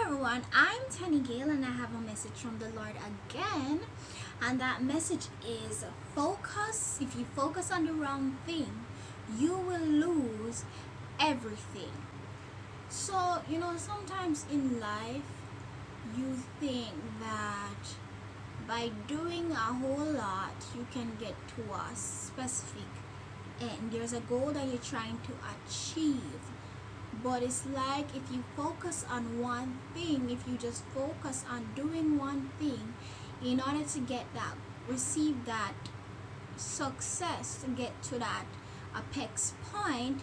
everyone, I'm Tani Gale and I have a message from the Lord again. And that message is focus. If you focus on the wrong thing, you will lose everything. So, you know, sometimes in life, you think that by doing a whole lot, you can get to a specific end. There's a goal that you're trying to achieve but it's like if you focus on one thing if you just focus on doing one thing in order to get that receive that success to get to that apex point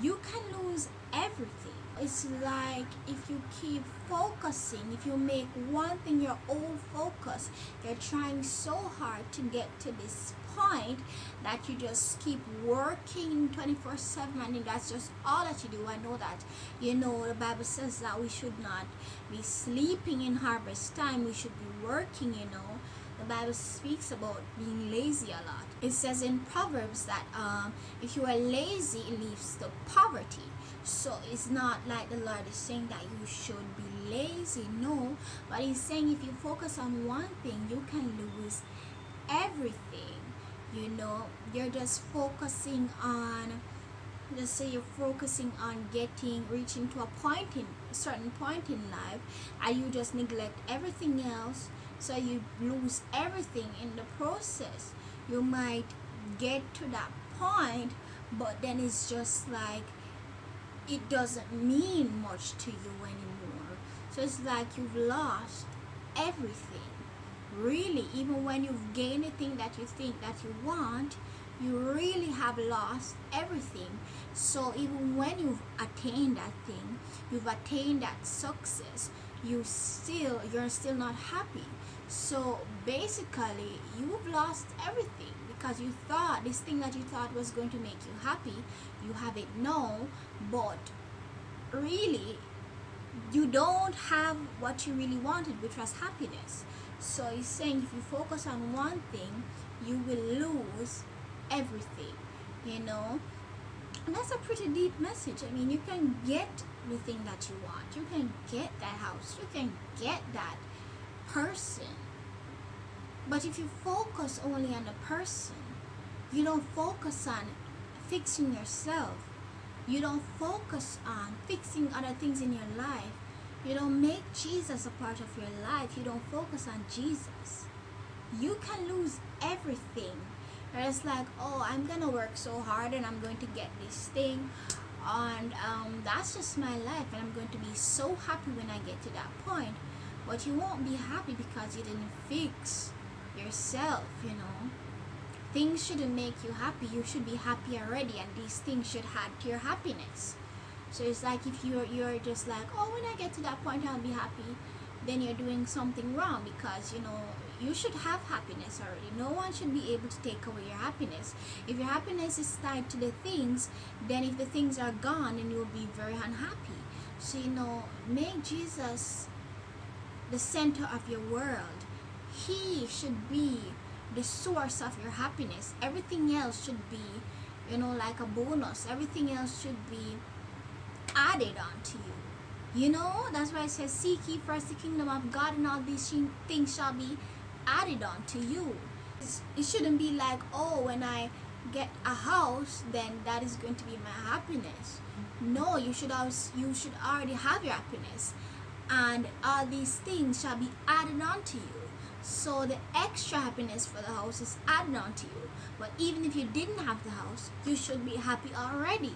you can lose everything. It's like if you keep focusing if you make one thing your own focus you're trying so hard to get to this point that you just keep working 24 7 and that's just all that you do. I know that. You know the bible says that we should not be sleeping in harvest time. We should be working you know. The bible speaks about being lazy a lot. It says in proverbs that um, if you are lazy it leads to poverty. So it's not like the lord is saying that you should be lazy. No. But he's saying if you focus on one thing you can lose everything you know you're just focusing on let's say you're focusing on getting reaching to a point in a certain point in life and you just neglect everything else so you lose everything in the process. You might get to that point but then it's just like it doesn't mean much to you anymore. So it's like you've lost everything really even when you've gained a thing that you think that you want you really have lost everything. So even when you've attained that thing you've attained that success you still you're still not happy. So basically you've lost everything because you thought this thing that you thought was going to make you happy you have it now but really you don't have what you really wanted which was happiness so he's saying if you focus on one thing, you will lose everything, you know. And that's a pretty deep message. I mean, you can get the thing that you want. You can get that house. You can get that person. But if you focus only on the person, you don't focus on fixing yourself. You don't focus on fixing other things in your life you don't make Jesus a part of your life. You don't focus on Jesus. You can lose everything. And it's like, oh, I'm going to work so hard and I'm going to get this thing. And um, that's just my life. And I'm going to be so happy when I get to that point. But you won't be happy because you didn't fix yourself, you know. Things shouldn't make you happy. You should be happy already. And these things should add to your happiness. So it's like if you're you're just like, oh, when I get to that point, I'll be happy. Then you're doing something wrong because you know you should have happiness already. No one should be able to take away your happiness. If your happiness is tied to the things, then if the things are gone, then you'll be very unhappy. So you know, make Jesus the center of your world. He should be the source of your happiness. Everything else should be, you know, like a bonus. Everything else should be added onto you. You know, that's why it says, Seek ye first the kingdom of God, and all these things shall be added onto you. It shouldn't be like, oh, when I get a house, then that is going to be my happiness. No, you should also, you should already have your happiness, and all these things shall be added onto you. So the extra happiness for the house is added onto you. But even if you didn't have the house, you should be happy already.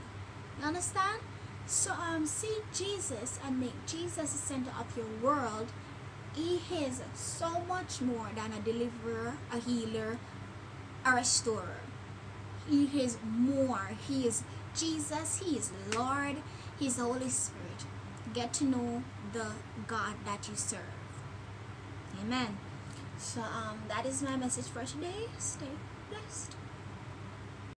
You understand? So um, see Jesus and make Jesus the center of your world. He is so much more than a deliverer, a healer, a restorer. He is more. He is Jesus. He is Lord. He is the Holy Spirit. Get to know the God that you serve. Amen. So um, that is my message for today. Stay blessed.